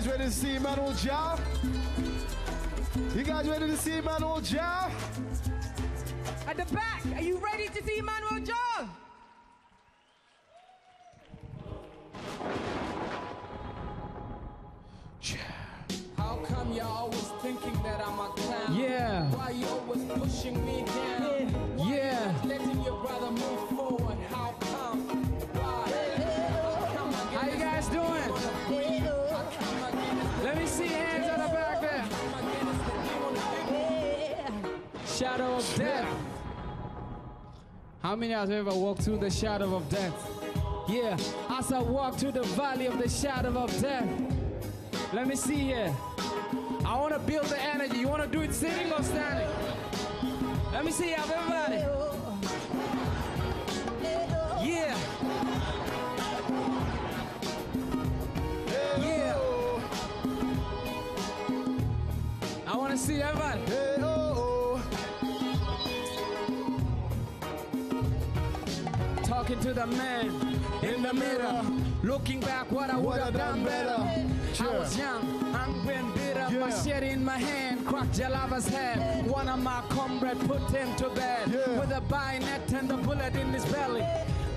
guys ready to see Emmanuel Jal? You guys ready to see Emmanuel Jal? Shadow of death. How many have ever walked through the shadow of death? Yeah, as I walk through the valley of the shadow of death. Let me see here. I want to build the energy. You want to do it sitting or standing? Let me see everybody. Yeah. Yeah. I want to see everybody. The man in the mirror. Looking back, what I would have done better. I was young, angry and bitter. My Yeah. shit in my hand, cracked Jalava's head. One of my comrades put him to bed Yeah. with a bayonet and a bullet in his belly.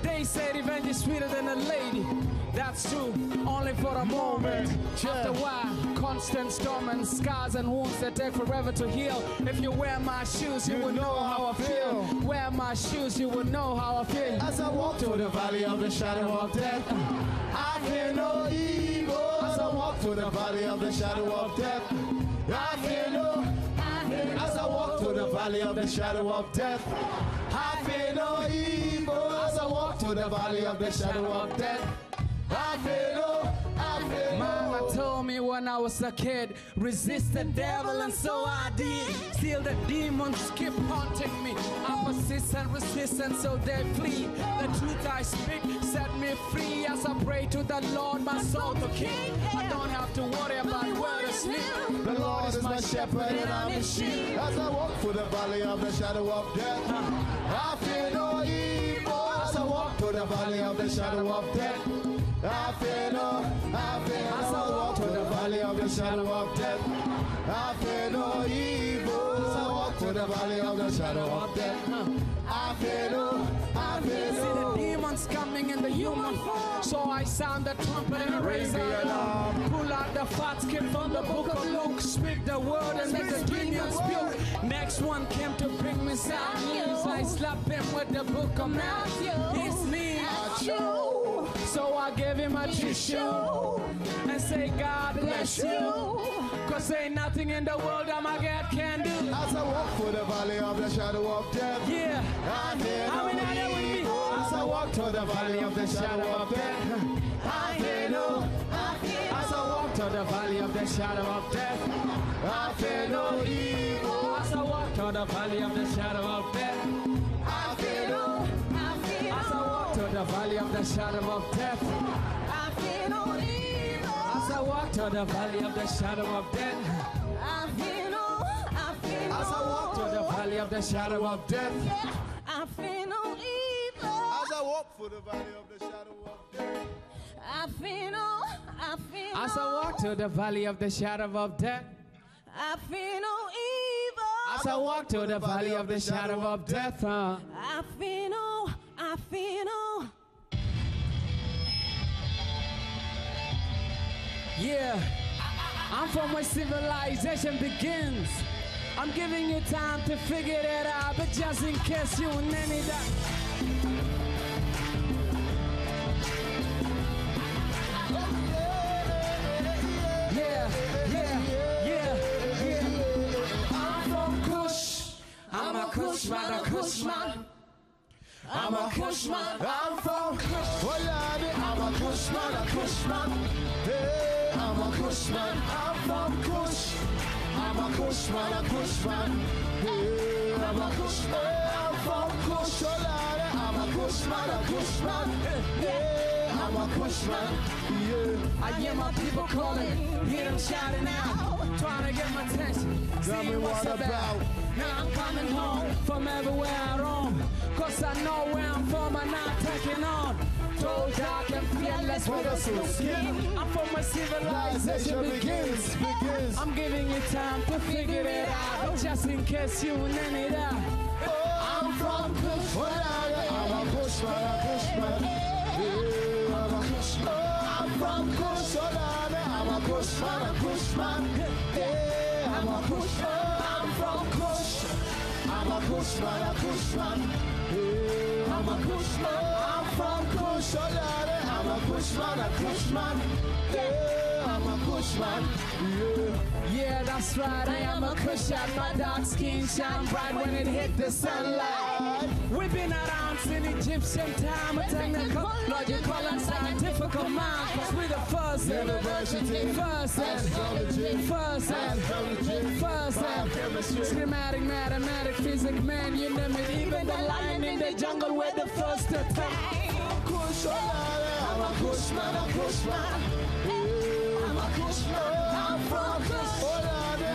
They say revenge is sweeter than a lady. That's true, only for a moment. Yeah. After a while, constant storm and scars and wounds that take forever to heal. If you wear my shoes, you, You will know know how I feel. Wear my shoes, you will know how I feel. As I walk through the valley of the shadow of death, I fear no evil. As I walk through the valley of the shadow of death, I fear no. As I walk through the valley of the shadow of death, I fear no evil. As I walk through the valley of the shadow of death, Mama told me when I was a kid, resist the devil, and so I did. Still, the demons keep haunting me. I persist and resist, and so they flee. The truth I speak set me free as I pray to the Lord, my soul to keep. I don't have to worry about where to sleep. The Lord is my shepherd and I'm his sheep. As I walk through the valley of the shadow of death, I fear no evil. As I walk through the valley of the shadow of death, I fear no, I fear no. As I walk through the valley of the shadow of death, I fear no evil. As I walk through the valley of the shadow of death, I fear no, I fear See the demons coming in the human form. So I sound the trumpet and raise the alarm. Pull out the fat skin from the book of Luke. Speak the word and let the demons puke. Next one came to bring me news. I slapped him with the book of Matthew. It's me. So I give him a tissue and say, God bless you. Cause ain't nothing in the world that my God can do. As I walk through the valley of the shadow of death, Yeah. I many are there with me? evil. As I walk through the valley of the shadow of death, I fear no. As I walk to the valley of the shadow of death, I fear no evil. As I walk to the valley of the shadow of death, the valley of the shadow of death, I fear no evil. as I walk to the valley of the shadow of death, I fear no, I fear no. as I walk to the valley of the shadow of death, Yeah, I feel no evil. As I walk through the valley of the shadow of death, I feel no, I feel as I no, walk to the valley of the shadow of death, I feel no evil. as I walk to the valley of the shadow of death, uh, I feel no, I feel no. yeah. I'm from where civilization begins. I'm giving you time to figure it out, but just in case you that. Yeah, yeah, yeah. I'm a Kush man, a Kush man. I'm a Kushman. I'm from Kush. Oh, I'm a Kush man, a Kushman. Hey, I'm a Kushman. I'm from Kush. I'm a Kush man, a Kushman. Hey, I'm a Kushman. I'm from Kush. I'm a Kushman. a Kushman. Hey, I'm a Kushman. Yeah. I hear my people calling, hear them shouting out, trying to get my attention. Tell me what's what about. about. Now I'm coming home from everywhere I roam, cause I know where I'm from and I'm taking on. Told dark and fearless with a smooth skin. I'm from where civilization begins. begins. I'm giving you time to figure it out, just in case you name it out. I'm from Kush. Oh, I'm a Kush man, a Kush man. I'm a Kush man. I'm from Kush. I'm a Kush man, a Kush man. I'm a Kush man. I'm from Kush. I'm a Kush man, a Kush man. Hey, I'm a Kush man. I'm from Kush. Oh, Lordy, I'm a Kush I'm a Kush man. Yeah. Yeah, that's right. I am a Kushite. My dark skin shine bright when it hit the sunlight. We've been around since Egyptian time. A technical, logical, and scientific mind. Cause we're the first University. first and first and first and schematic, mathematic, physics, man, you name it. Even the lion in the jungle were the first to attack. I'm a man, a Kushman. I'm a Kush. I'm from Kush. Oh,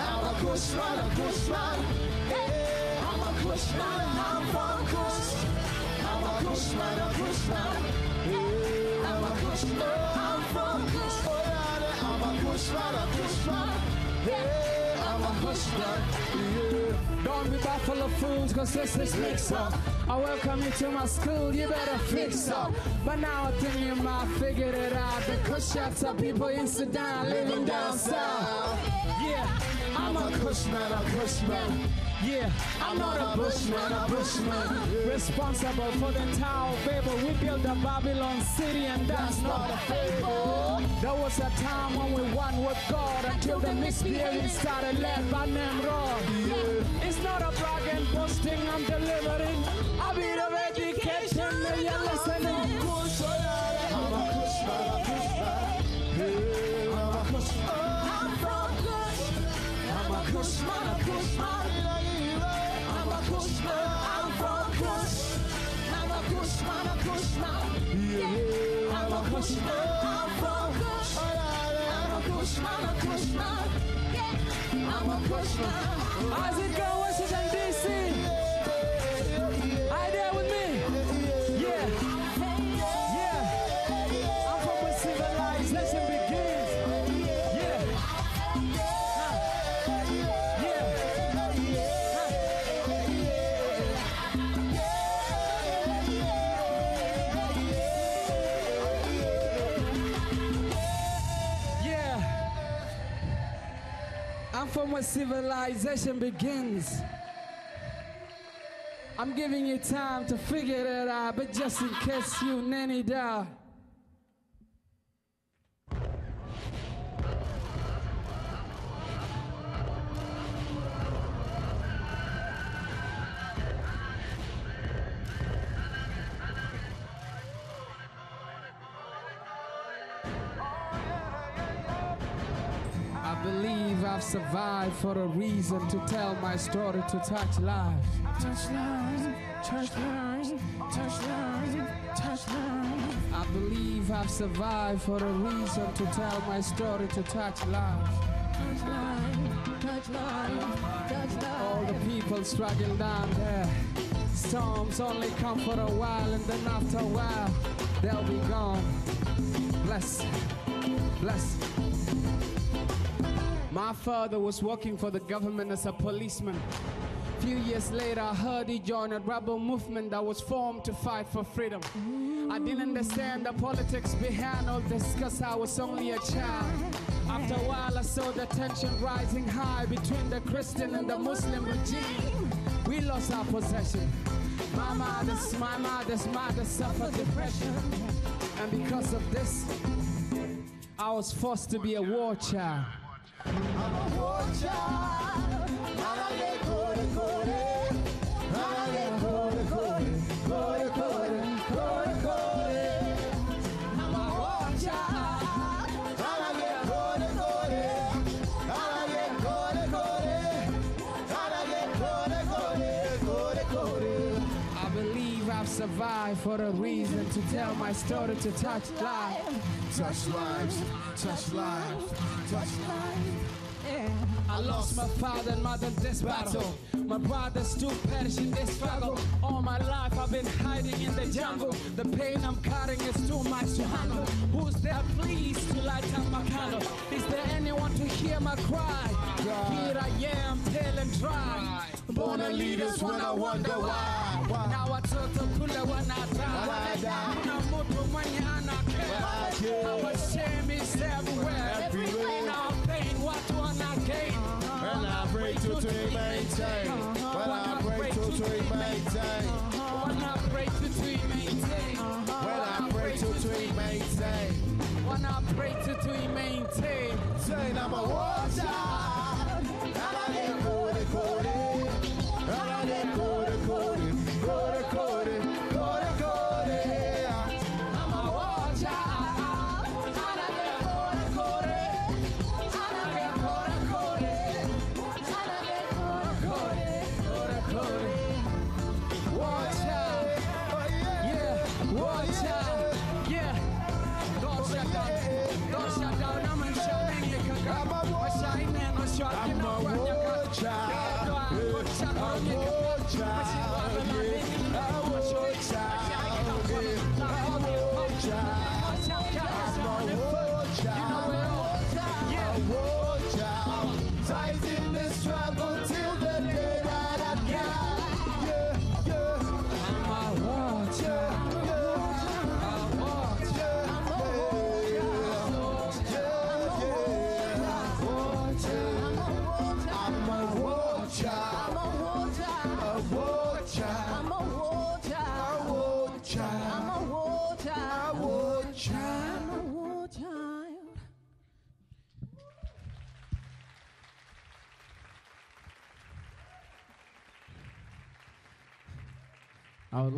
I'm a Kush man, a. I'm a Kush. I'm from Kush. I'm a Kush. I'm a Kush man. I'm. Oh, I'm a Kush. I'm a Kush man. Yeah. Don't be buffalo fools, cause this is mix up. I welcome you to my school, you better fix up. But now I think you might figure it out. The Kushites are people in Sudan living down south. Yeah, I'm a Kush man, a Kush man. yeah, I'm not a bushman, a bushman. Responsible for the Tower of Babel. We built the Babylon city, and that's not a fable. There was a time when we won with God until the misbehaving started led by Nimrod. It's not a brag and boasting I'm delivering. A bit of education, and you're listening. Kush, oh, I'm a Kush man, a Kush. Hey, I'm a Kush. I'm from Kush. A Kush. I'm a Kush. I'm from Kush. I'm a Kush man, a Kush. Yeah, a Kush. I'm from Kush. I'm a Kush man, a man. How's it going, Washington, D.C.? Civilization begins. I'm giving you time to figure it out, but just in case you nanny down. I've survived for a reason to tell my story to touch lives. Touch lives, touch lives, touch lives, touch lives. I believe I've survived for a reason to tell my story to touch lives. Touch lives, touch lives, touch lives. All the people struggling down there. Storms only come for a while, and then after a while, they'll be gone. Bless, bless. My father was working for the government as a policeman. A Few years later, I heard he joined a rebel movement that was formed to fight for freedom. I didn't understand the politics behind all this cause I was only a child. After a while, I saw the tension rising high between the Christian and the Muslim regime. We lost our possession. My mother's, my mother's mother suffered depression. And because of this, I was forced to be a war child. I'm a war child. For a reason to tell my story to touch life. Touch lives. Touch lives. Touch lives. I lost my father and mother in this battle. My brothers still perish in this struggle. All my life I've been hiding in the jungle. The pain I'm carrying is too much to handle. Who's there, please, to light up my candle? Is there anyone to hear my cry? Here I am, pale and dry. Born a leaders when I wonder why. Why? Now I talk to Kula when I When I die. die. Now move when you When I care. Our shame is everywhere. Everywhere. Now pain, what one I gain? When I break to to maintain. When I break to to maintain. When I pray to to maintain. When I break to to maintain. When I pray to to maintain. Saying I'm a child. And I get kore kore. And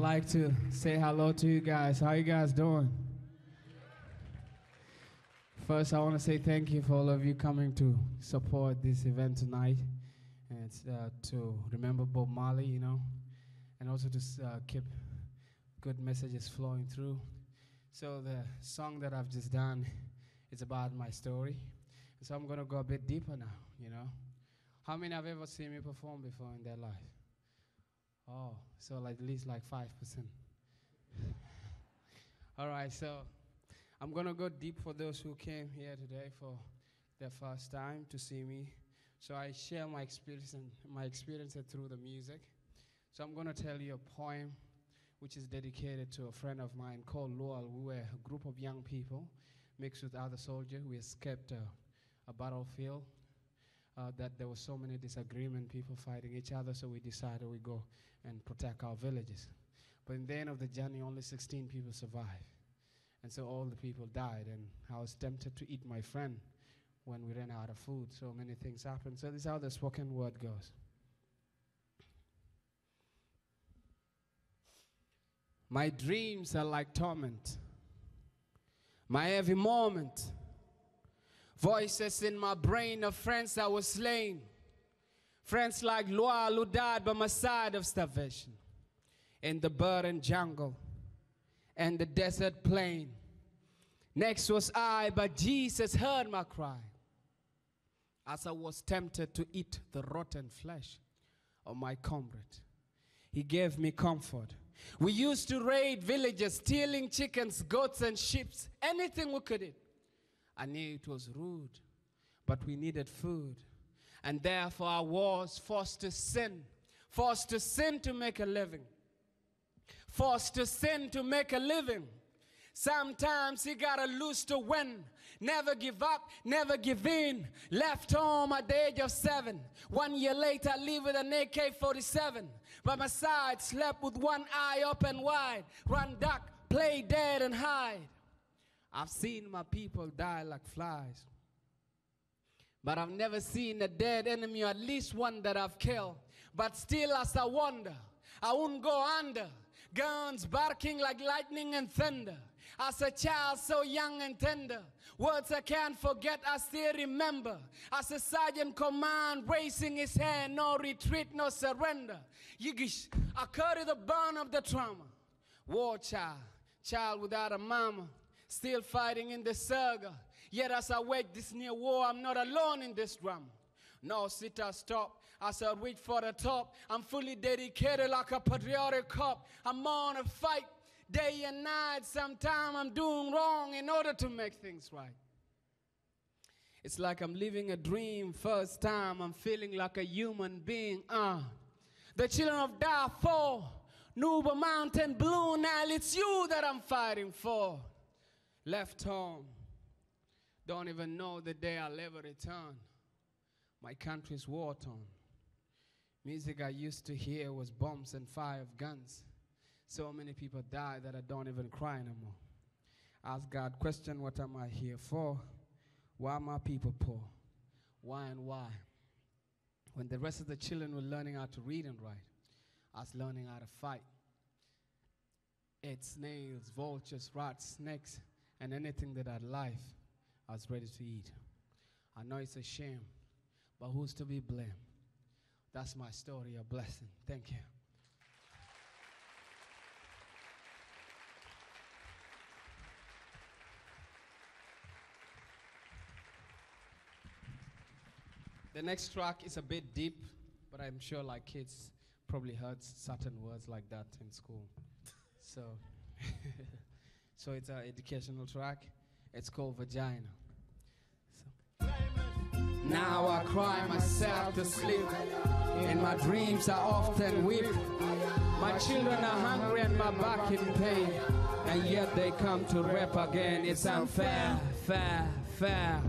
like to say hello to you guys. How you guys doing? First, I want to say thank you for all of you coming to support this event tonight, and uh, to remember Bob Marley, you know, and also to uh, keep good messages flowing through. So the song that I've just done is about my story, so I'm gonna go a bit deeper now. You know, how many have ever seen me perform before in their life? Oh, so at least like five percent. All right, so I'm gonna go deep for those who came here today for their first time to see me. So I share my experience and my experience through the music. So I'm gonna tell you a poem which is dedicated to a friend of mine called Lual. We were a group of young people mixed with other soldiers. We escaped a, a battlefield uh, that there was so many disagreement, people fighting each other. So we decided we go and protect our villages. But in the end of the journey, only 16 people survived. And so all the people died. And I was tempted to eat my friend when we ran out of food. So many things happened. So this is how the spoken word goes. My dreams are like torment. My every moment. Voices in my brain of friends that were slain. Friends like Lual who died by my side of starvation. In the burning jungle and the desert plain. Next was I, but Jesus heard my cry. As I was tempted to eat the rotten flesh of my comrade, he gave me comfort. We used to raid villages, stealing chickens, goats, and sheep, anything we could eat. I knew it was rude, but we needed food. And therefore, I was forced to sin, forced to sin to make a living, forced to sin to make a living. Sometimes you gotta lose to win. Never give up, never give in. Left home at the age of seven. One year later, I live with an AK 47. By my side, slept with one eye open wide. Run duck, play dead and hide. I've seen my people die like flies. But I've never seen a dead enemy, at least one that I've killed. But still, as I wonder, I won't go under. Guns barking like lightning and thunder. As a child so young and tender, words I can't forget, I still remember. As a sergeant command, raising his hand, no retreat, no surrender. Yigish, I carry the burn of the trauma. War child, child without a mama, still fighting in the saga. Yet as I wake this near war, I'm not alone in this drum. No sit or stop. As I reach for the top, I'm fully dedicated like a patriotic cop. I'm on a fight day and night. Sometimes I'm doing wrong in order to make things right. It's like I'm living a dream. First time I'm feeling like a human being. Uh. The children of Darfur, Nuba Mountain, Blue Nile, it's you that I'm fighting for. Left home, don't even know the day I'll ever return. My country's war torn. Music I used to hear was bombs and fire of guns. So many people die that I don't even cry anymore. Ask God, question what am I here for? Why my people poor? Why and why? When the rest of the children were learning how to read and write, I was learning how to fight. Ate snails, vultures, rats, snakes, and anything that had life, I was ready to eat. I know it's a shame, but who's to be blamed? That's my story, a blessing. Thank you. The next track is a bit deep, but I'm sure like kids probably heard certain words like that in school. So, so it's an educational track. It's called Vagina. So. Now I cry myself to sleep. In my dreams I often weep. My children are hungry and my back in pain. And yet they come to rap again. It's unfair, fair, fair.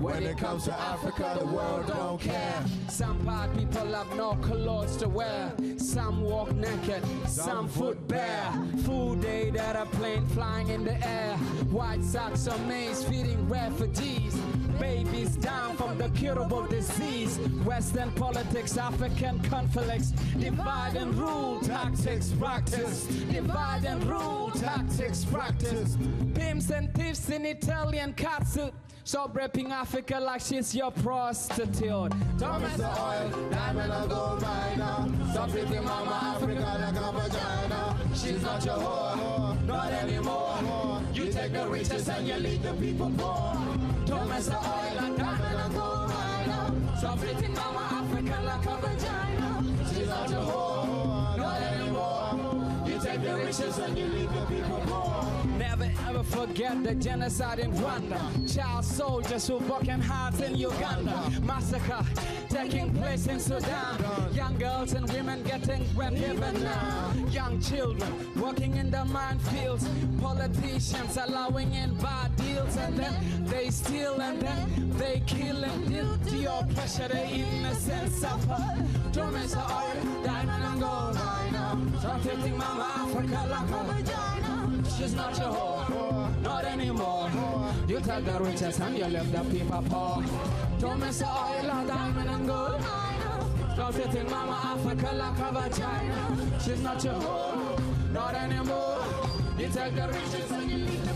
When it comes to Africa, the world don't care. Some part people have no clothes to wear. Some walk naked, some foot bare. Food aid at a plane flying in the air. White socks on maize feeding refugees. Babies down from the curable disease. Western politics, African conflicts. Divide and rule tactics practice. Divide and rule tactics practice. Pimps and thieves in Italian catsuit. Stop rapping Africa like she's your prostitute. The oil, diamond gold miner. Stop treating mama Africa like a vagina. She's not your whore, not anymore. The riches and you leave the people poor. Thomas the oil and diamond and gold miner. Stop treating mama Africa like a vagina. She's not your whore, not anymore. You take the riches and you leave the people forget the genocide in Rwanda. Child soldiers who broken hearts in Uganda. Massacre taking place in Sudan. Young girls and women getting raped even now. Young children working in the minefields. Politicians allowing in bad deals and then they steal and then they kill and deal to your pressure. The innocent suffer. Miss the oil, diamond and gold. Treating mama Africa like a vagina. She's not your whore, not anymore. You take the riches and you left the people poor. Don't miss the oil or diamond and gold. Stop treating mama Africa like a vagina. She's not your whore, not anymore. You take the riches and you leave the.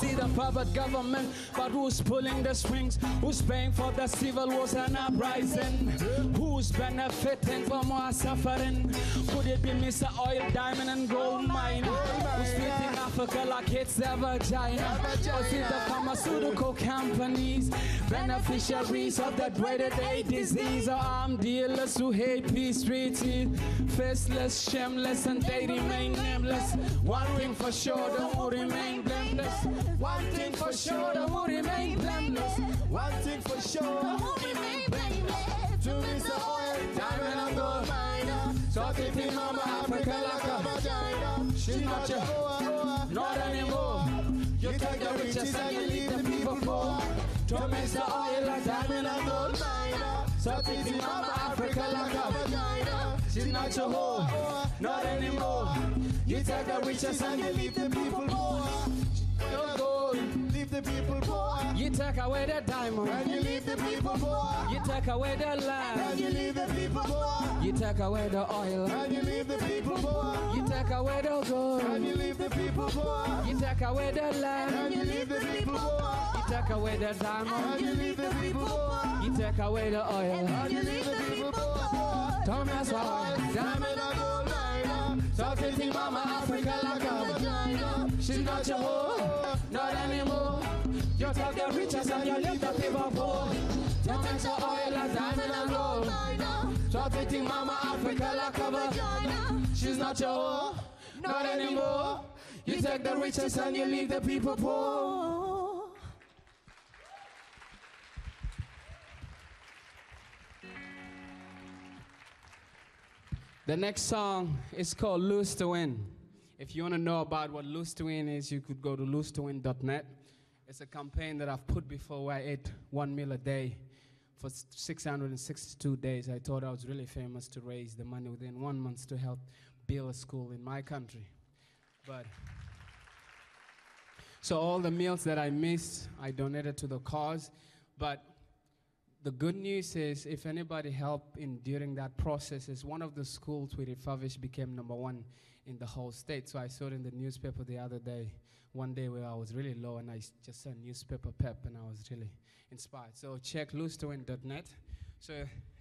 See the puppet government, but who's pulling the strings? Who's paying for the civil wars and uprising? Who's benefiting from our suffering? Could it be Mr. Oil, Diamond and Gold Mine? Who's treating Africa like it's their vagina? Or it the pharmaceutical companies, beneficiaries of the dreaded AIDS disease, or armed dealers who hate peace treaties? Faceless, shameless, and they remain nameless. One thing for sure, will remain blameless. One thing for sure, they will remain blameless. One thing for sure, Remain blameless. to Mr. Oil, diamond and gold miner. So treating mama Africa like a vagina. She's not your whore, not anymore. You take the riches and you leave the people poor. To mix the oil diamond and gold. miner. So it's in Mama Africa like a vagina. She's not your hoe, not anymore. You take the riches and you leave the people poor. No gold. Leave the people poor. You take away the diamond. And you leave the people poor. You take away the And you leave the people poor. You take away the oil. And you leave the people poor. You take away the And you leave the people poor. You take away the And you leave the people poor. You take away the And you leave the people poor. You take away the oil. And you leave the people poor. Mess with Diamond and gold miner. So thinking mama Africa like a vagina. She's not your hoe, not anymore. You take the riches and you leave the people poor. You take the oil and diamond and gold. So thinking mama Africa like a vagina. She's not your hoe, not anymore. You take the riches and you leave the people poor. The next song is called Lose to Win. If you want to know about what Lose to Win is, you could go to losetowin.net. It's a campaign that I've put before where I ate one meal a day for 662 days. I thought I was really famous to raise the money within one month to help build a school in my country. But so all the meals that I missed, I donated to the cause. But the good news is, if anybody helped in during that process, is one of the schools we refurbished became number one in the whole state. So I saw it in the newspaper the other day, one day where I was really low, and I just saw newspaper pep, and I was really inspired. So check losetowin.net. So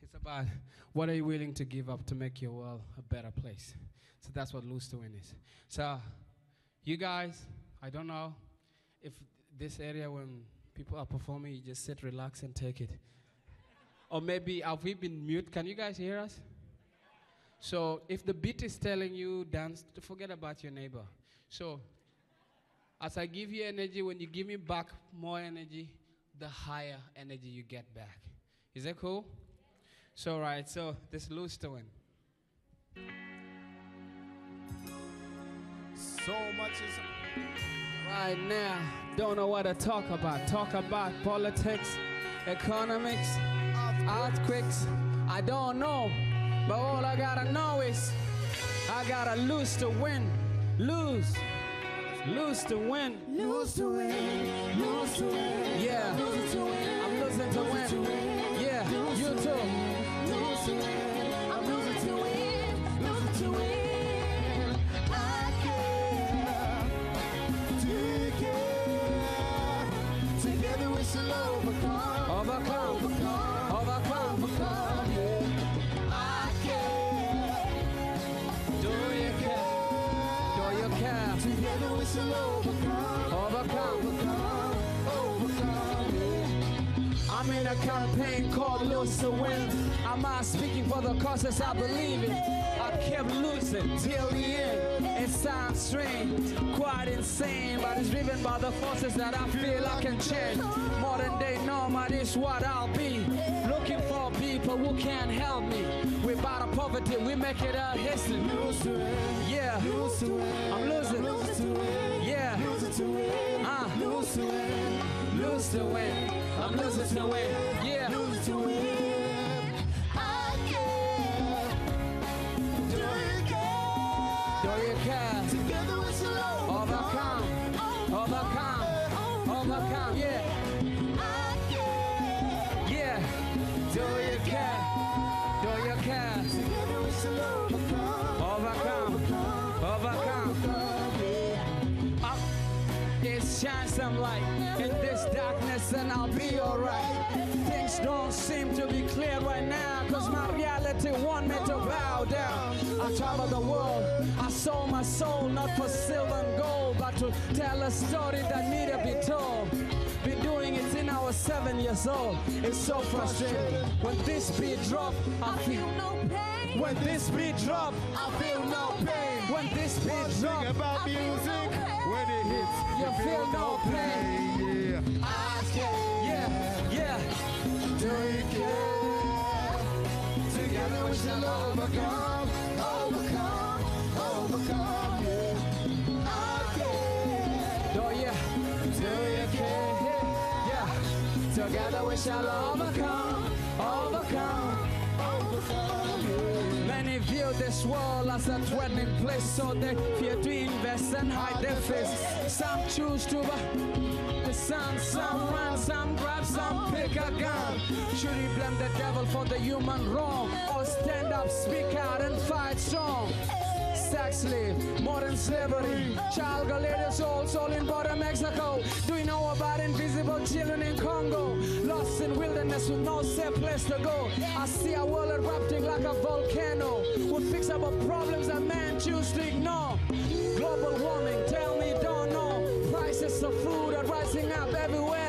it's about what are you willing to give up to make your world a better place. So that's what Lose to Win is. So you guys, I don't know if this area when people are performing, you just sit, relax, and take it. Or maybe have we been mute? Can you guys hear us? So if the beat is telling you dance, to forget about your neighbor. So as I give you energy, when you give me back more energy, the higher energy you get back. Is that cool? So right, so this loose to win. So much is. Right now, don't know what to talk about. Talk about politics, economics, earthquakes. I don't know, but all I gotta know is I gotta lose to win. Lose. Lose to win. Lose to win. Lose to win. Yeah. Lose to win. I'm losing to win. Yeah, you too. Lose to win. I'm losing to win, losing to win. I care. Take it. Together we shall. Overcome. Overcome. I'm in a campaign called Lose to Win. I'm not speaking for the causes I believe in. I kept losing till the end. It sounds strange, quite insane, but it's driven by the forces that I feel I can change. Modern day nomad is what I'll be. Looking for people who can help me. We're out of poverty, we make it a history. Yeah. I'm losing. Yeah, uh, Lose to win. I'm losing to win. Yeah. Lose to win. Do you care? Together we shall Overcome, overcome, overcome, yeah, I care. yeah. Do you care? Do you care? Together we shall overcome. Overcome, overcome. Up, it's shine some light in this darkness and I'll be alright. Things don't seem to be clear right now cause my reality want me to bow down. I travel the world, I sold my soul not for silver and gold but to tell a story that need to be told. Been doing it since I was seven years old. It's so frustrating. When this beat drop, I feel no pain. when this beat drop, I feel no pain. when this beat drop, about music, when it hits, you feel no pain. yeah. Together we shall overcome, overcome, overcome, yeah. Oh, yeah. Do you, do you care? Yeah. Together we shall overcome, overcome, overcome view this world as a threatening place, so they fear to invest and hide their face. Some choose to buy the sun, some run, some grab, some pick a gun. Should he blame the devil for the human wrong, or stand up, speak out, and fight strong? Sex slave, modern slavery, child ladies, all soul in border Mexico. Do you know about invisible children in Congo? Lost in wilderness with no safe place to go. I see a world erupting like a volcano. Would fix up our problems that man choose to ignore. Global warming, tell me, don't know. Prices of food are rising up everywhere.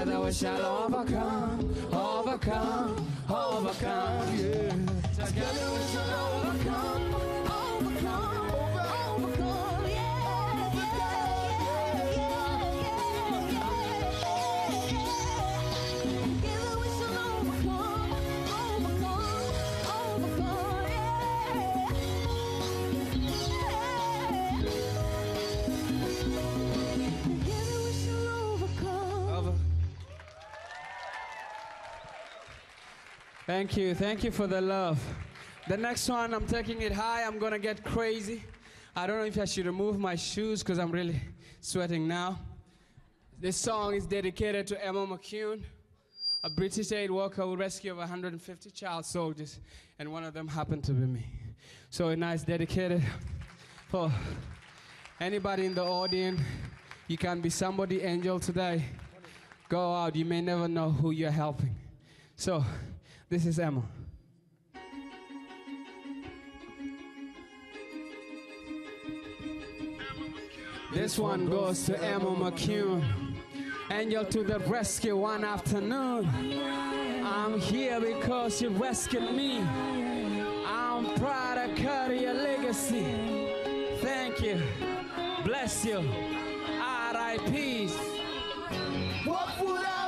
Together we shall overcome, overcome, overcome. Yeah. Together we shall overcome. Thank you. Thank you for the love. The next one, I'm taking it high. I'm going to get crazy. I don't know if I should remove my shoes because I'm really sweating now. This song is dedicated to Emma McCune, a British aid worker who rescued over 150 child soldiers, and one of them happened to be me. So a nice dedicated for anybody in the audience. You can be somebody angel today. Go out, you may never know who you're helping. So, this is Emma. This one goes to Emma McCune. Angel to the rescue one afternoon. I'm here because you rescued me. I'm proud to carry your legacy. Thank you. Bless you. R.I.P. What would I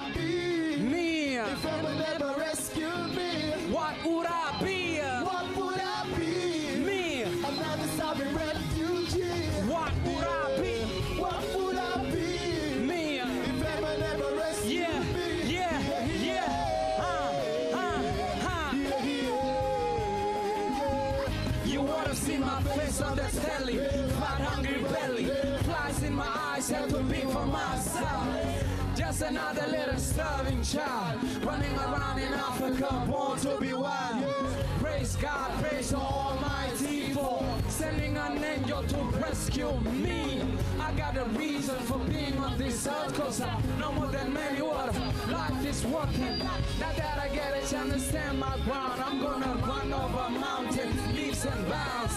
child running around in Africa, born to be wild. Praise God, praise the Almighty for sending an angel to rescue me. I got a reason for being on this earth, cause I'm no more than many water. Life is working. Now that I get a chance to stand my ground, I'm gonna run over mountains, leaves and bounds.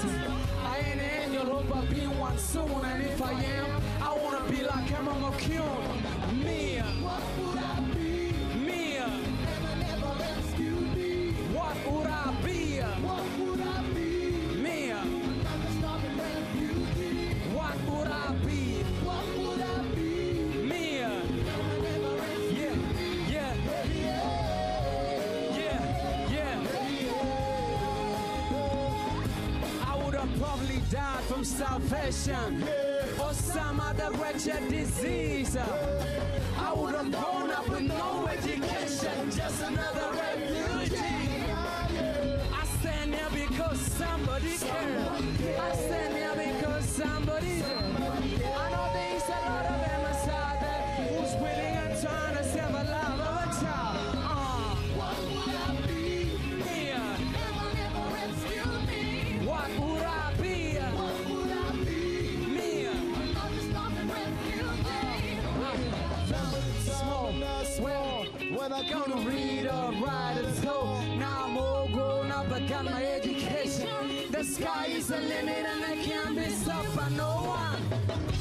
I ain't an angel, hope I'll be one soon. And if I am, I wanna be like Emma McCune. Me. Died from starvation or some other wretched disease. I would have grown up with no education, just another refugee. I stand here because somebody cares. I Gonna read or write and so now I'm all grown up, I got my education. The sky is the limit and it can't be stopped by no one.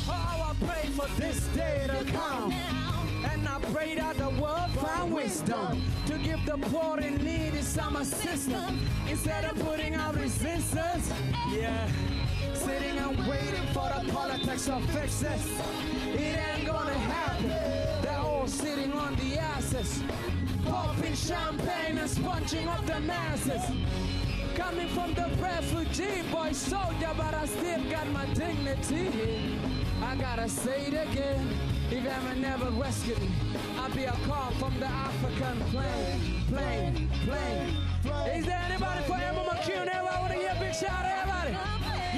Oh, I pray for this day to come. And I pray that the world find wisdom to give the poor in need some assistance instead of putting out resistance. Yeah, sitting and waiting for the politics to fix this. It ain't gonna happen. They're sitting on the asses, popping champagne and sponging up the masses. Coming from the refugee boy soldier, but I still got my dignity. I gotta say it again. If Emma never rescued me, I'd be a call from the African plane, plane, plane. Is there anybody for Emma McCune? Everybody to hear a big shout? Out, everybody?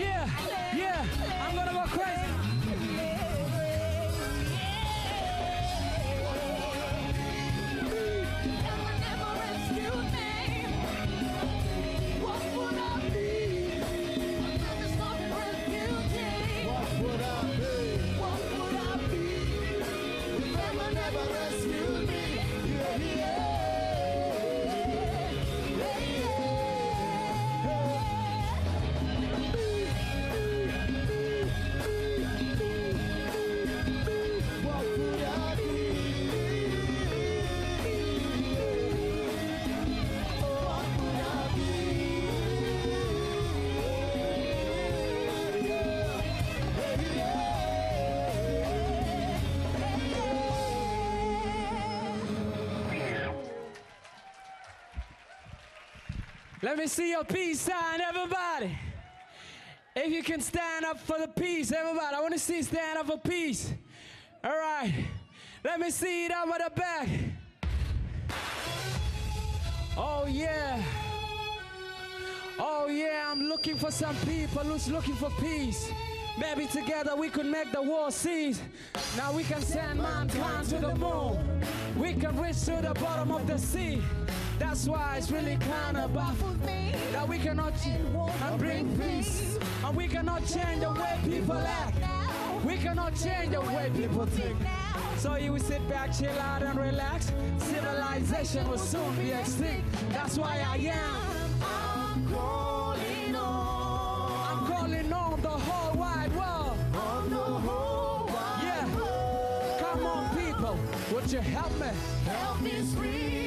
Yeah, yeah. Let me see your peace sign, everybody. If you can stand up for the peace, everybody. I want to see stand up for peace. All right. Let me see it up at the back. Oh, yeah. Oh, yeah. I'm looking for some people who's looking for peace. Maybe together we could make the war cease. Now we can send mankind to the moon. We can reach to the bottom of the sea. That's why it's really kind of baffles me that we cannot and bring peace. And we cannot change the way people act. We cannot change the way people think. So you will sit back, chill out, and relax. Civilization will soon be extinct. That's why I am. I'm calling on, I'm calling on the whole wide world. on the whole wide Yeah. Come on, people. Would you help me? Help me scream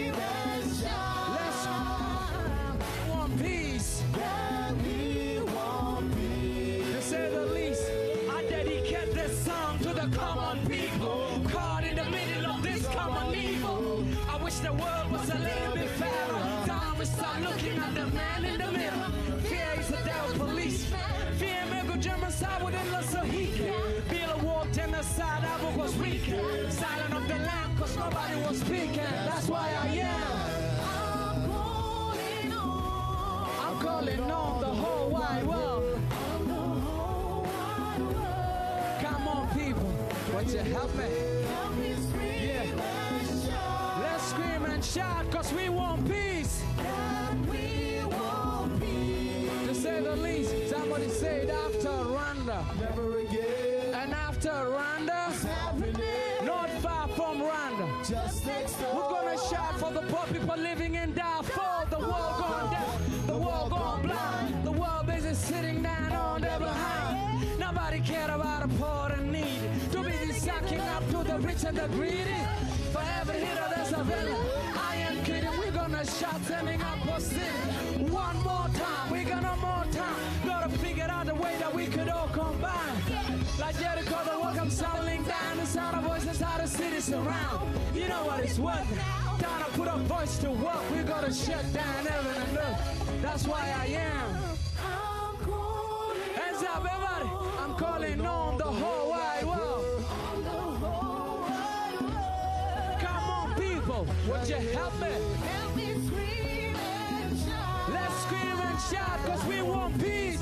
land, cause nobody was speaking. That's why I am. I'm calling on, I'm calling on the whole wide world. on the whole wide world. Come on, people. Would you help me? Help Yeah. Let's scream and shout cause we want peace. We want peace. To say the least, somebody said after Rwanda. Never again. And after Rwanda, We're gonna shout for the poor people living in Darfur. The world gone deaf, the world gone blind. The world busy sitting down on their behind. Nobody cared about the poor and needy. Too busy sucking up to the rich and the greedy. For every hero there's a villain. I am kidding, we're gonna shout sending up for city. One more time, we got no more time. Gotta figure out the way that we could all combine. Like Jericho, the. You know what it's worth. To put our voice to work. We gotta shut down heaven and earth. That's why I am. Hands up, everybody. I'm calling on the whole wide world. Come on, people. Would you help me? Let's scream and shout because we want peace.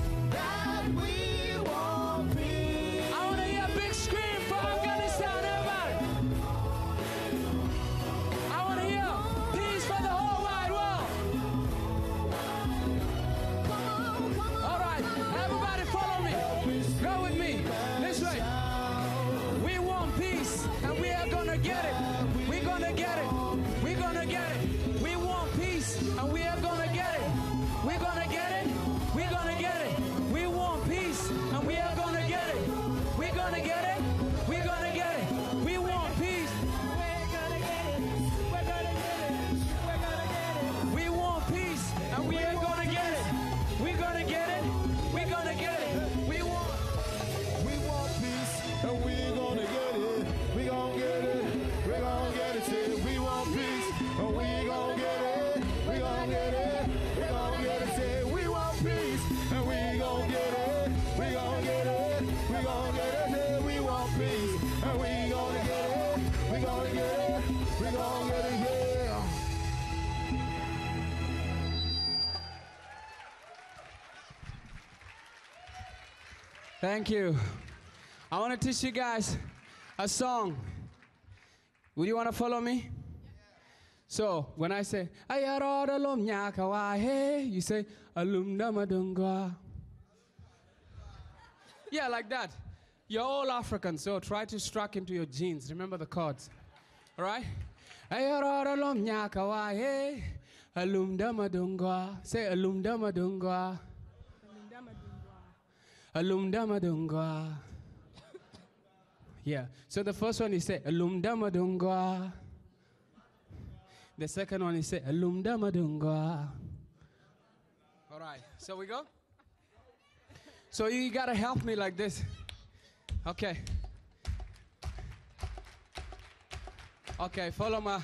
Thank you. I want to teach you guys a song. Would you want to follow me? So when I say ayarodalom nyakawa hey, you say alumna madungwa. Yeah, like that. You're all African, so try to struck into your genes. Remember the chords. All right? Ayarodalom nyakawa hey, alumna madungwa. Say alumna madungwa. Alumda madungwa. Yeah. So the first one is say alumda madungwa. The second one is say alumda madungwa. All right. So we go. So you gotta help me like this. Okay. Okay. Follow my.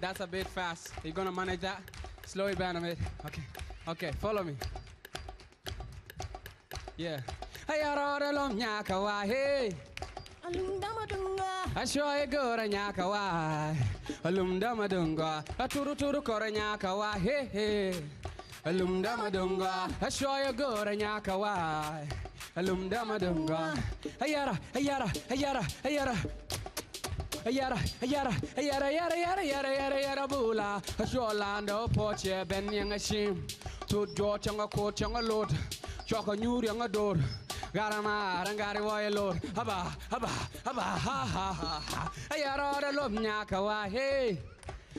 That's a bit fast. You're gonna manage that? Slow it down a bit. Okay. Okay. Follow me. Yeah. Ayarora lom nyaka wa hey. Alumda madunga. Ashoy gora nyaka wa. Alumda madunga. Aturu turu kora nyaka wa hey hey. Alumda madunga. Ashoy gora nyaka wa. Alumda madunga. Ayara ayara ayara ayara. Ayara, ayara, ayara, ayara, ayara, ayara, ayara, ayara, bula. Asholando poche ben yang ashim. Tut jo changa ko changa lot. Choka nyuri yang ador. Garama rangari woy lor. Haba, haba, haba, ha ha ha ha. Ayara ora lom nyaka wa hey.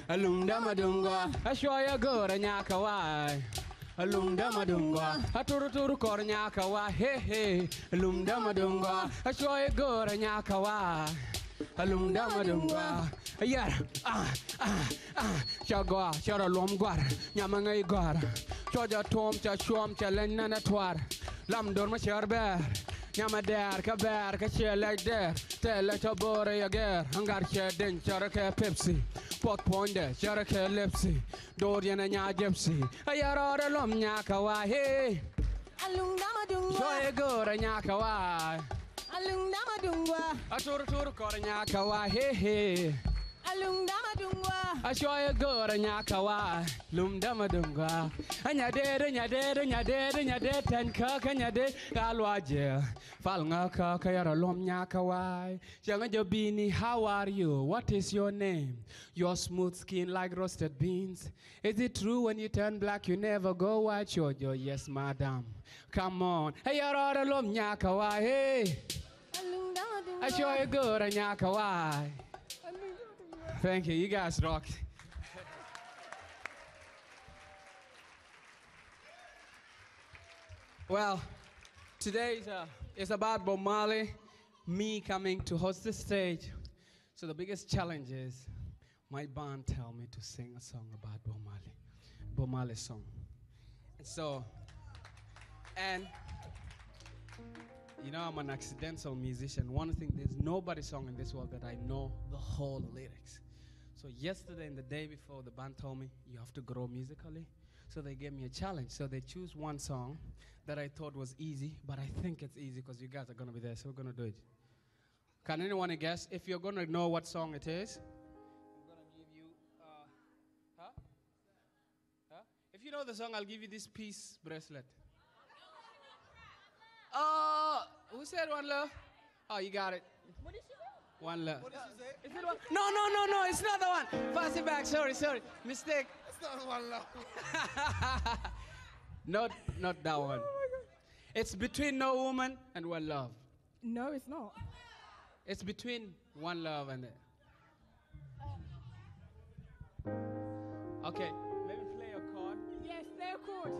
Alumda madungwa. Ashoya gora nyaka wa. Alumda madungwa. Aturu turu kor nyaka wa hey hey. Alumda madungwa. Ashoya gora nyaka wa. Alumda madungwa. Ayara, ah, ah, ah. Chagwa, chara lom gwar. Nyamanga igwar. Choja tom cha shom cha lenna na twar. Lam dor ma char. Nyama der ka ber ka che like der. Tele cha bore ya ger. Hangar che den chara ke Pepsi. Pot ponde chara ke Lepsi. Dor yana nya jepsi. Ayara ora lom nya ka wa. Alumda madunga. Shoye gora nya ka wa. Alumda madunga. Aturu turu kora nya ka he he. Alumda madunga. Ashoya gora nyaka wa lumda madunga anya de nya de nya de nya de ten ka ka nya de galwa je fal nga ka ka yara lom nyaka wa janga jobini how are you? What is your name? Your smooth skin like roasted beans. Is it true when you turn black you never go white? Jojo yes madam. Come on. Hey yara lom nyaka wa hey Alumda madunga. Ashoya gora nyaka wa Thank you. You guys rock. well, today is, uh, is about Bob Marley, me coming to host the stage. So the biggest challenge is my band tell me to sing a song about Bob Marley, Bob Marley song. And so, and you know, I'm an accidental musician. One thing, there's nobody song in this world that I know the whole lyrics. So yesterday and the day before, the band told me you have to grow musically. So they gave me a challenge. So they choose one song that I thought was easy, but I think it's easy because you guys are gonna be there, so we're gonna do it. Can anyone guess if you're gonna know what song it is? I'm gonna give you, uh, huh? Huh? If you know the song, I'll give you this peace bracelet. Oh, who said one love? Oh, you got it. One love. Is it one? No, no, no, no, it's not the one. Pass it back. Sorry, sorry. Mistake. It's not one love. Not, not that one. Oh it's between no woman and one love. No, it's not. It's between one love and. The... Okay, maybe play a chord. Yes, they're chord.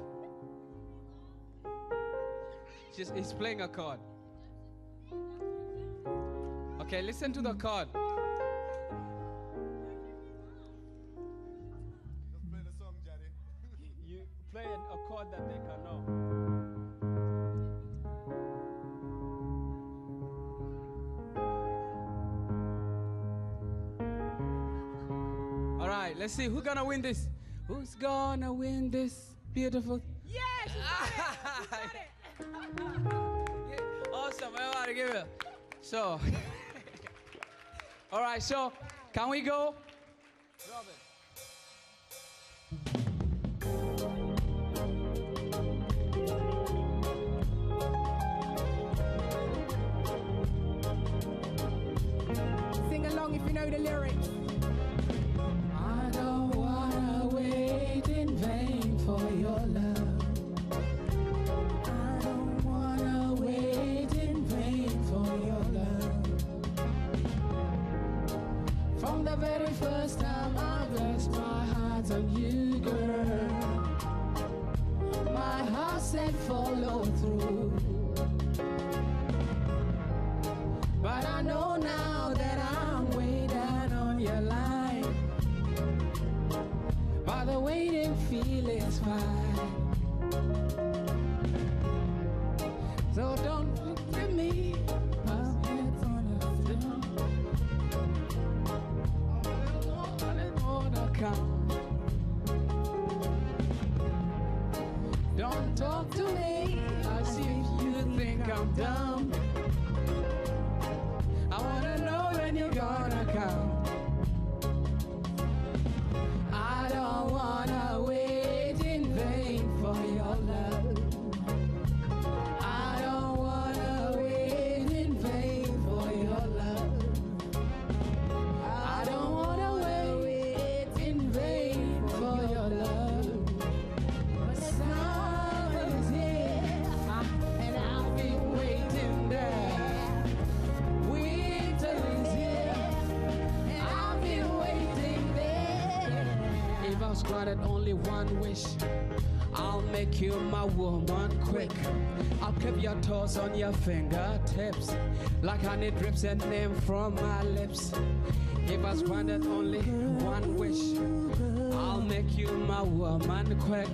She's, he's playing a chord. Okay, listen to the chord. Let's play the song, Jaddy. You play a, a chord that they can know. All right, let's see who's gonna win this. Who's gonna win this beautiful? Yes! awesome. Everybody give it. So, all right. So, can we go? Robin. Sing along if you know the lyrics. First time I'll you my woman quick. I'll keep your toes on your fingertips, like honey drips and name from my lips. If I was granted only one wish, I'll make you my woman quick.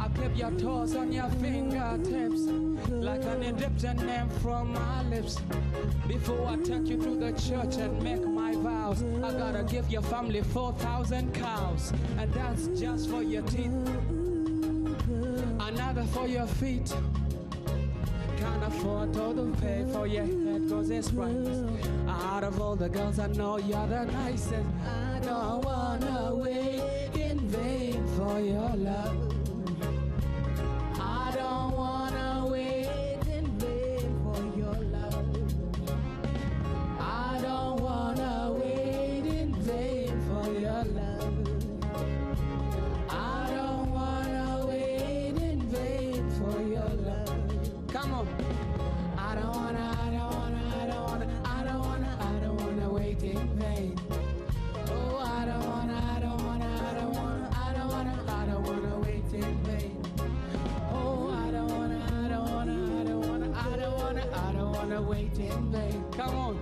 I'll clip your toes on your fingertips, like honey drips and name from my lips. Before I take you to the church and make my vows, I gotta give your family 4,000 cows, and that's just for your teeth, another for your feet. Can't afford the pay for your head cause it's priceless. Out of all the girls I know you're the nicest. I don't wanna wait in vain for your love. Come on.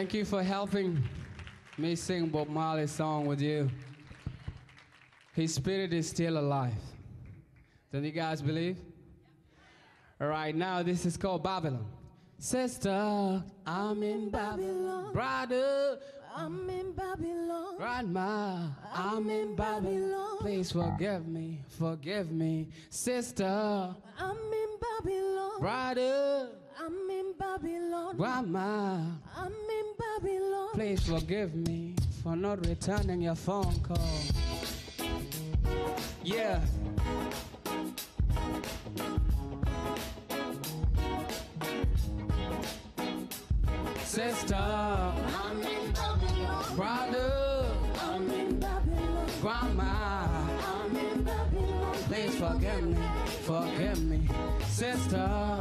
Thank you for helping me sing Bob Marley's song with you. His spirit is still alive. Don't you guys believe? All right, now this is called Babylon. Sister, I'm in Babylon. Brother, I'm in Babylon. grandma, I'm in Babylon. Please forgive me, forgive me. Sister, I'm in Babylon. brother, I'm in Babylon. grandma, I'm in Babylon. please forgive me for not returning your phone call. Yeah. Sister, I'm in Babylon. brother, I'm in Babylon. grandma, I'm in Babylon. please forgive me, forgive me. Sister,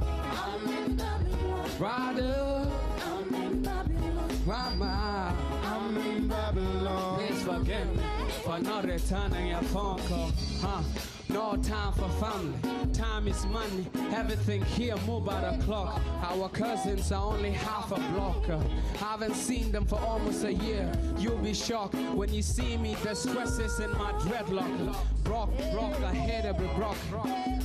not returning your phone call. Huh? No time for family. Time is money. Everything here move by the clock. Our cousins are only half a block. Uh, haven't seen them for almost a year. You'll be shocked when you see me. The in my dreadlock. Brock, Brock, I hate every Brock.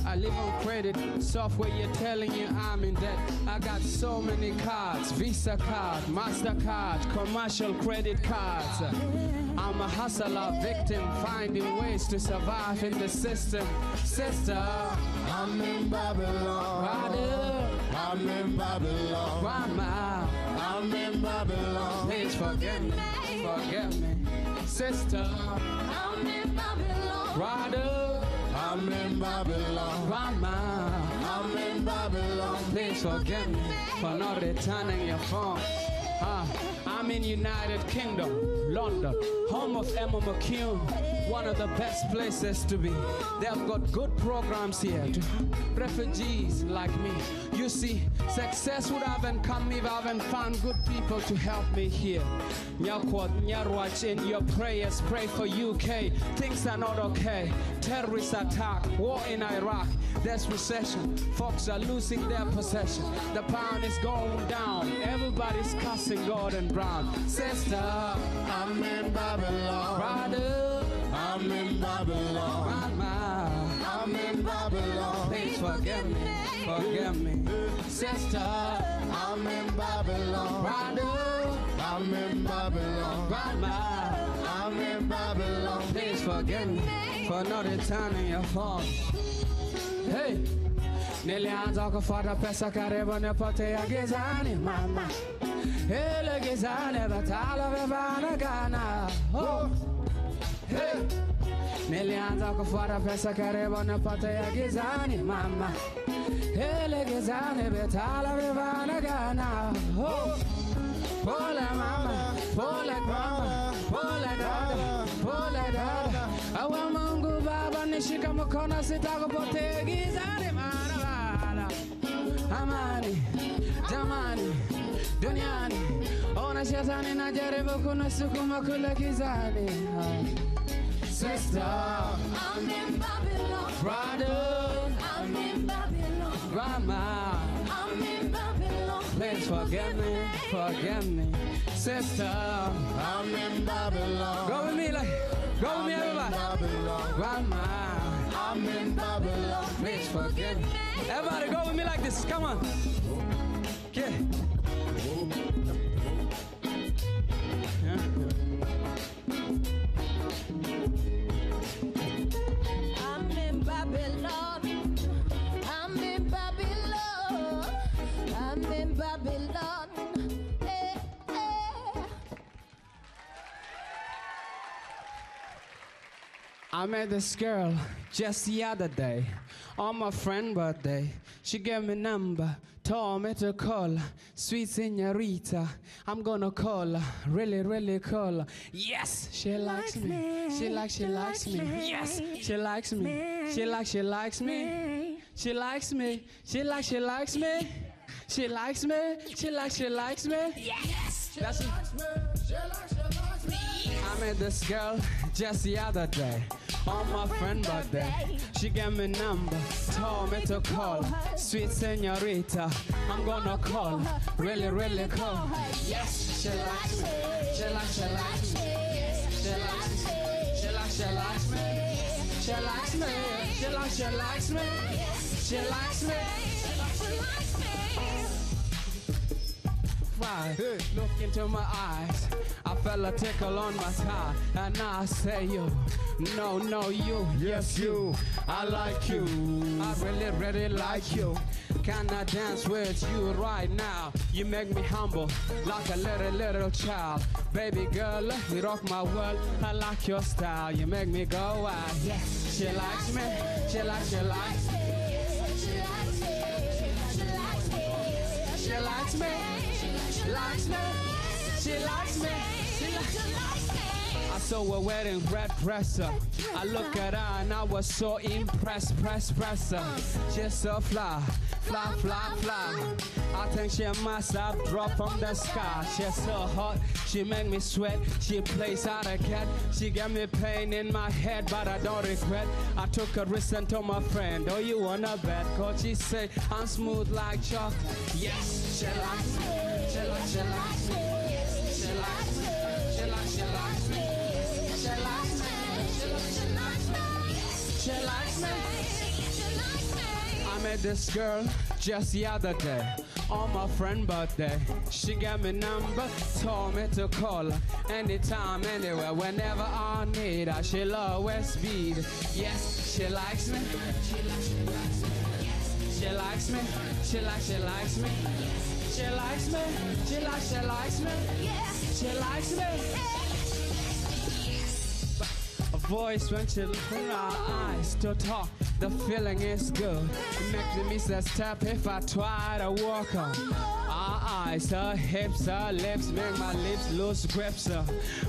I live on credit. Software, you're telling you I'm in debt. I got so many cards Visa card, MasterCard, commercial credit cards. I'm a hustler, victim, finding ways to survive in the system. Sister, I'm in Babylon. brother, I'm in Babylon. grandma, I'm in Babylon. please forgive me, forgive me. Sister, I'm in Babylon. brother, I'm in Babylon. grandma. I'm in Babylon. Please forgive me for not returning your phone. Uh, I'm in United Kingdom, London, home of Emma McCune, one of the best places to be. They've got good programs here to refugees like me. You see, success would haven't come if I haven't found good people to help me here. Nyakwat, Nyarwach, in your prayers, pray for UK. Things are not okay. Terrorist attack, war in Iraq. There's recession. Folks are losing their possession. The pound is going down. Everybody's cussing Gordon Brown. Sister, I'm in Babylon. brother, I'm in Babylon. grandma, I'm in Babylon. please forgive me, forgive me. Sister, I'm in Babylon. brother, I'm in Babylon. grandma, I'm in Babylon. please forgive me for not returning your phone. Hey, nilianza kufuata pesa karibu nipotea gizani mama, ile gizani vitala vivanagana. Oh. Hey. Nilianza kufuata pesa karibu nipotea gizani mama, ile gizani vitala vivanagana. Oh. Pole mama, pole mama, pole dada, pole dada. Awa Mungu Baba nishika mkono sitakupotea gizani. Amani, jamani, duniani. Ona shetani najaribu kunisukuma kule gizani. Sister, I'm in Babylon. brother, I'm in Babylon. grandma. I'm in Babylon. Please forgive me, forgive me, sister. I'm in Babylon. Go with me, like, go with me, I'm everybody. Babylon. Grandma, I'm in Babylon. please forgive me. Everybody, go with me like this. Come on. Yeah. Yeah. I'm in Babylon. I'm in Babylon. I'm in Babylon. Eh, eh. I met this girl just the other day on my friend birthday. She gave me number, told me to call. Sweet senorita, I'm gonna call her. Really, really call her. Yes, she likes me. She likes, she likes me. Yes, she likes me. She likes, she likes me. She likes me. She likes, she likes me. She likes me. She likes, she likes me. Yes. she That's it. I met this girl just the other day on my friend birthday. She gave me number, told me to call. her. Sweet senorita, I'm gonna call. her. Really, really call. her. Yes, she likes me. She likes, she likes me. She likes me. She likes, she likes me. She likes me. She likes, she likes me. She likes me. Why? Look into my eyes. I felt a tickle on my thigh, and I say you. No, no, you. Yes, you. I like you. I really, really like you. Can I dance with you right now? You make me humble, like a little, little child. Baby girl, you rock my world. I like your style. You make me go wild. Yes, she likes me. She likes, she likes, she likes me. She likes me. She likes me. She likes me. She likes me. I saw her wearing red dresser. I look at her and I was so impressed, press, press her. She's so fly, fly, fly, fly. I think she must have dropped from the sky. She's so hot, she make me sweat. She plays out a cat. She got me pain in my head, but I don't regret. I took a risk and told my friend, Oh, you wanna bet? Cause she say I'm smooth like chocolate. Yes, she likes me. She likes, she likes me. She likes me. She likes me. I met this girl just the other day on my friend birthday. She gave me number, told me to call her anytime, anywhere, whenever I need her. She'll always be there. Yes, she likes me. She likes, she likes me. She likes me. She likes, she likes. She likes me. She likes, she likes me. She likes me. A voice when she look in her eyes to talk. The feeling is good. It makes me say step if I try to walk on. Her eyes, her hips, her lips make my lips lose grips. Uh,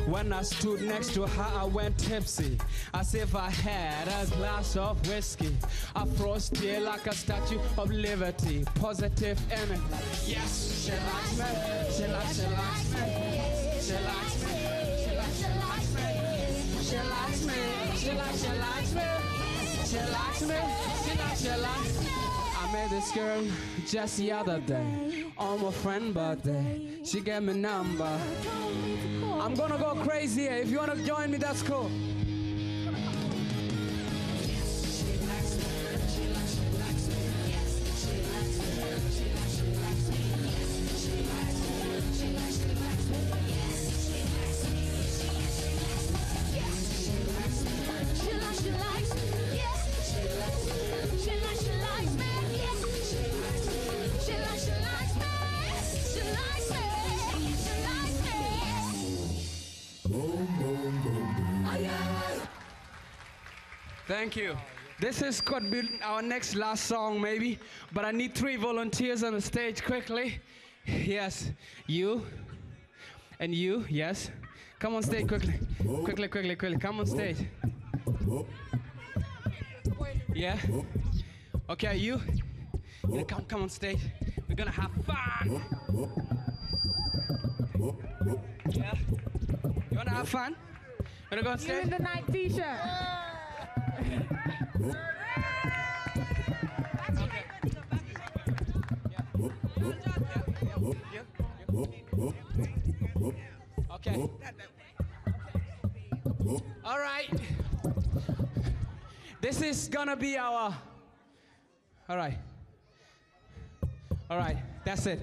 When I stood next to her, I went tipsy, as if I had a glass of whiskey. I froze still like a statue of liberty. Positive energy. Yes, she likes me. She likes, she likes me. She likes me. She likes me. She likes, she likes me. She likes me. She likes, she likes me. I met this girl just the other day on my friend birthday. She gave me number. I'm gonna go crazy. If you wanna join me, that's cool. Thank you. This is could be our next last song, maybe, but I need three volunteers on the stage quickly. Yes, you and you, yes. Come on stage quickly. Quickly, quickly, quickly. Come on stage. Yeah? Okay, you. You come, come on stage. We're gonna have fun. Yeah? You wanna have fun? You Wanna go on stage? You stage? in the night t-shirt. Okay. All right. This is gonna be our. All right. All right. That's it.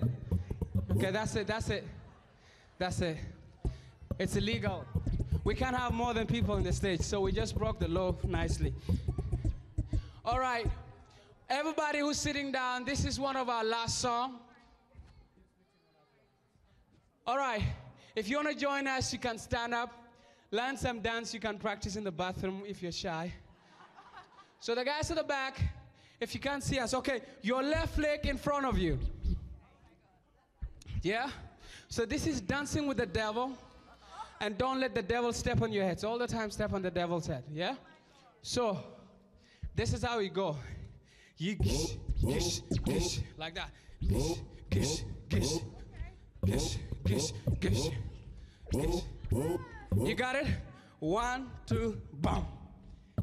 Okay, that's it. That's it. That's it. It's illegal. We can't have more than people on the stage, so we just broke the law nicely. All right. Everybody who's sitting down, this is one of our last song. All right. If you want to join us, you can stand up, learn some dance. You can practice in the bathroom if you're shy. So the guys at the back, if you can't see us, okay, your left leg in front of you. Yeah? So this is dancing with the devil. And don't let the devil step on your head. So all the time step on the devil's head. Yeah? So this is how we go. You like that. You got it? One, two, boom.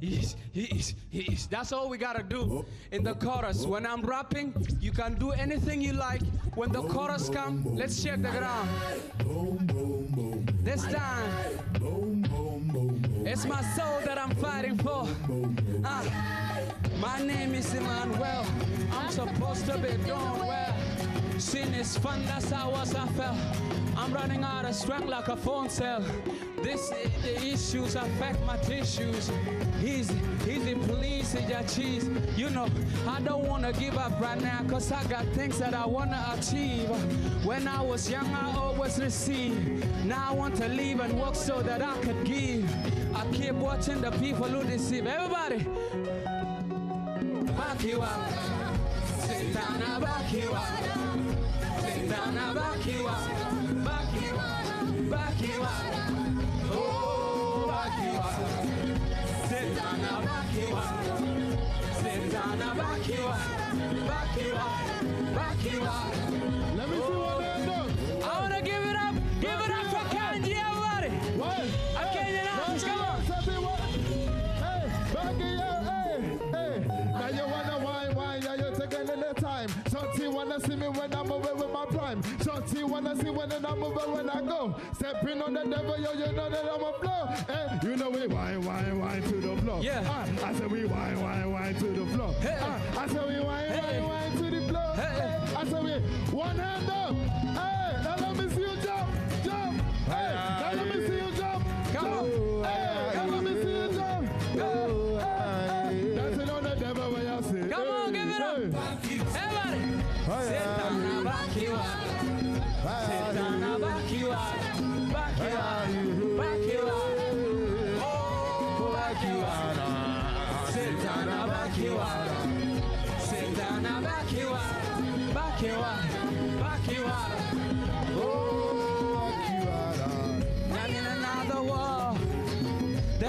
Yes, yes, yes. That's all we gotta do in the chorus. When I'm rapping, you can do anything you like. When the chorus comes, let's shake the ground. This time, it's my soul that I'm fighting for. Ah, my name is Emmanuel. I'm supposed to be doing well. Sin is fun, that's how was I felt. I'm running out of strength like a phone cell. This the issues affect my tissues. Easy, easy, please, your cheese. You know, I don't wanna give up right now, cause I got things that I wanna achieve. When I was young, I always received. Now I want to leave and work so that I could give. I keep watching the people who deceive. Everybody, back you up. Sit down back you up. Sit down now, back you up. Up. Back you up. Oh. Sit down now, back you up. Sit down now, back you up. Back you up. Back you up. Let me see what they do. I wanna give it up. Give it up for Kanji, everybody. What? I can't. Come on. What? Hey, back here, hey, hey. Now you wanna wine, wine, yeah, you're taking a little time. Shorty wanna see me when I'm moving with when I see when I'm moving when I go. Stepping on the devil, yo, you know that I'm a flow. Hey, you know we wine, wine, wine to the floor. Yeah. Ah, I said we wine, wine, wine to the floor. Hey. Ah, I said we wine, Hey. wine, wine to the floor. Hey. Hey. I said we one hand up.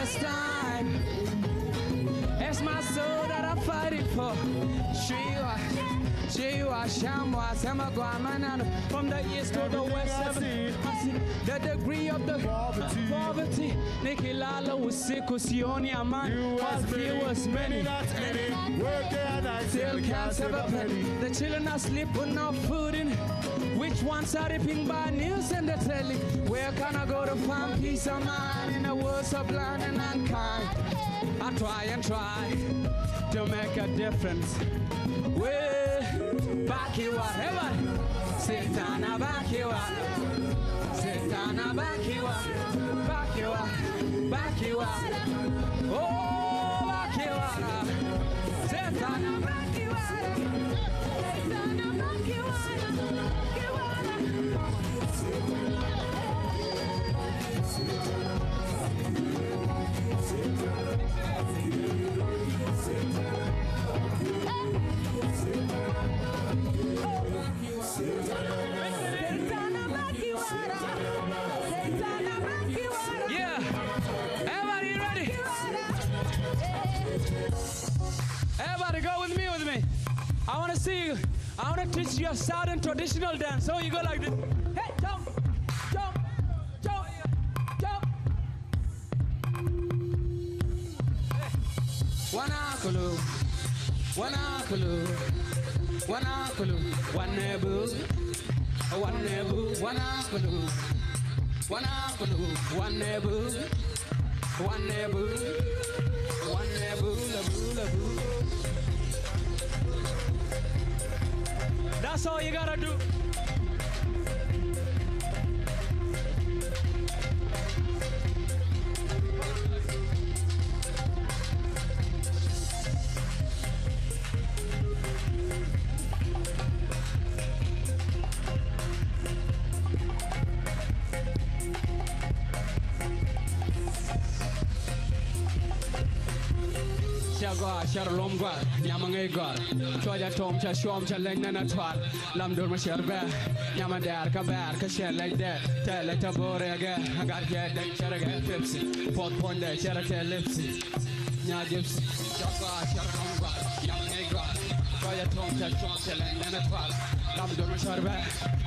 Time, it's my soul that I'm fighting for. Shiva, Shiva, Shamwa, Samagwamanano, from the east to the west. I see. I see the degree of the Poverty. poverty. Nikilala was sick, Sioni, a man. While fear was many. Still can't save a penny. The children are sleeping, no food in. Which ones are ripping by news and the telly? Where can I go to find peace of mind in a world so blind and unkind? I try and try to make a difference. Well, back you up, everybody. Sit down, back you up. Sit down, back you up. Back you up, back you up. Oh, back you up. Sit down, back you up. So you go like this. Hey, jump, jump, jump, jump. Wanakulu, wanakulu, wanakulu, wanebu, wanebu, wanakulu, wanakulu, wanebu, wanebu, wanebu, labu, labu. That's all you gotta do. Cha gwa char lom gwa nyama ngai gwa cho ja tom cha shom cha leng na na twat lam dur ma sher ba nyama dar ka bar ka sher like that ta la ta bore ga gar ke den char ga pepsi pot ponde char ke lipsi nya gipsi cha gwa cho ja tom cha shom cha leng na na twat lam dur ma sher ba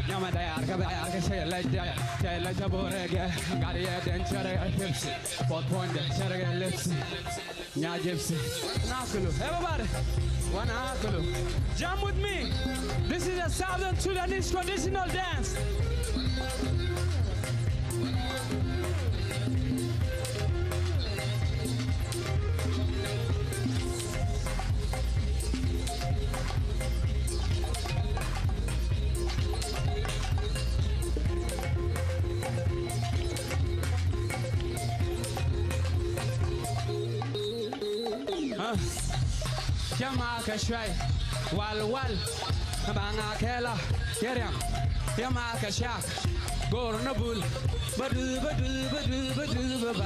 nyama dar ka bar ka sher like that ta la ta bore ga gar ke den char ga pepsi pot ponde char ga lipsi Nya Gypsy. Wanakulu. Everybody. Wanakulu. Jump with me. This is a Southern Sudanese traditional dance. የማከሻይ ዋልዋል ባናኬላ የሪያም የማከሻክ ጎርነቡል በድ በድ በድ በድ በባ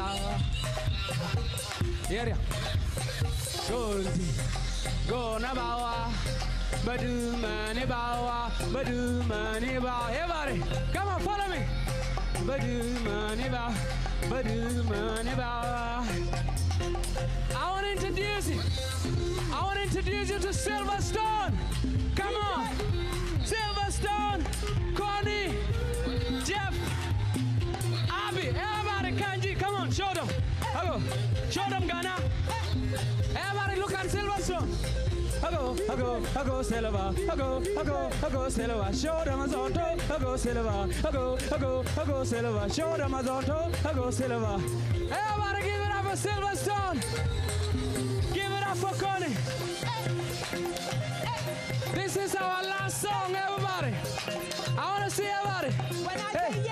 የሪያም ጎልቲ ጎነባዋ በድመኔ ባዋ በድመኔ ባ የባሬ ከማ ፎሎሚ በድመኔ ባ በድመኔ ባ Want to introduce you. I want to introduce you to Silverstone. Come on, Silverstone, Connie, Jeff, Abby, everybody, Kanji, come on, show them. Hello, show them Ghana. Everybody look at Silverstone go, I go, I go, ago, I go, I go, I go silva, show them as auto, go, I go, I go silva, show them as auto, go silva. Everybody give it up for Silverstone. Give it up for Connie. This is our last song, everybody. I want to see everybody. When I hey.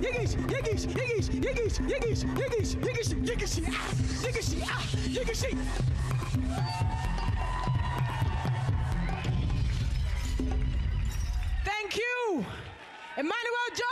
Yiggish. Yiggish. Yiggish. Yiggish. Yiggish. Yiggish. Yiggish. Yiggish. Yiggish. Ah. Yiggish. Ah. Yiggish. Thank you, Emmanuel Jal.